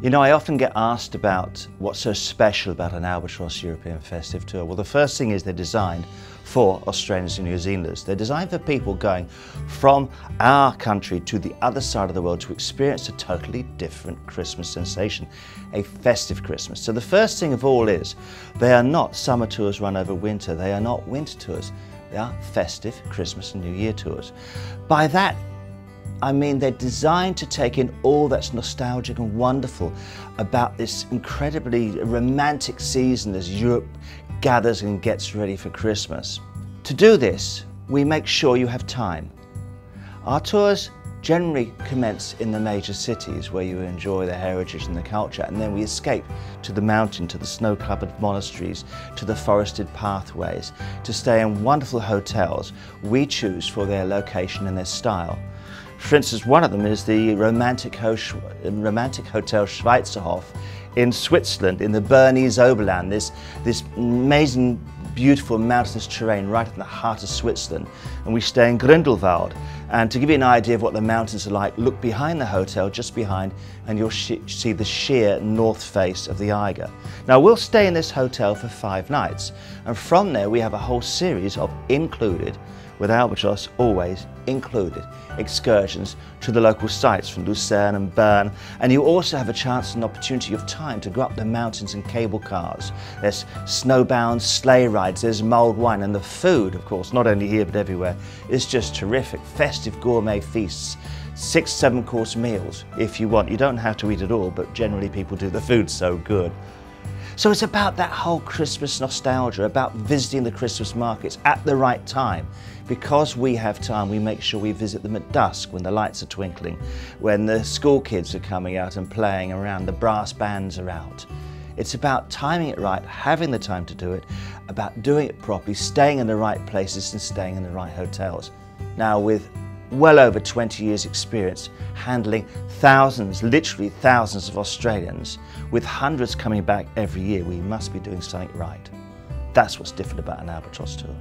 You know, I often get asked about what's so special about an Albatross European Festive Tour. Well, the first thing is they're designed for Australians and New Zealanders. They're designed for people going from our country to the other side of the world to experience a totally different Christmas sensation, a festive Christmas. So the first thing of all is they are not summer tours run over winter. They are not winter tours. They are festive Christmas and New Year tours. By that, I mean, they're designed to take in all that's nostalgic and wonderful about this incredibly romantic season as Europe gathers and gets ready for Christmas. To do this, we make sure you have time. Our tours generally commence in the major cities where you enjoy the heritage and the culture and then we escape to the mountain, to the snow-covered monasteries, to the forested pathways, to stay in wonderful hotels we choose for their location and their style. For instance, one of them is the romantic, Ho romantic Hotel Schweizerhof in Switzerland, in the Bernese Oberland, this, this amazing, beautiful mountainous terrain right in the heart of Switzerland. And we stay in Grindelwald. And to give you an idea of what the mountains are like, look behind the hotel, just behind, and you'll see the sheer north face of the Eiger. Now we'll stay in this hotel for five nights. And from there we have a whole series of included with Albatross always included excursions to the local sites from Lucerne and Bern and you also have a chance and opportunity of time to go up the mountains in cable cars. There's snowbound sleigh rides, there's mulled wine and the food of course not only here but everywhere is just terrific. Gourmet feasts six, seven course meals if you want. You don't have to eat it all, but generally people do. The food's so good. So it's about that whole Christmas nostalgia, about visiting the Christmas markets at the right time. Because we have time, we make sure we visit them at dusk when the lights are twinkling, when the school kids are coming out and playing around, the brass bands are out. It's about timing it right, having the time to do it, about doing it properly, staying in the right places and staying in the right hotels. Now with well over 20 years experience handling thousands, literally thousands of Australians with hundreds coming back every year. We must be doing something right. That's what's different about an Albatross tour.